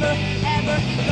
never, ever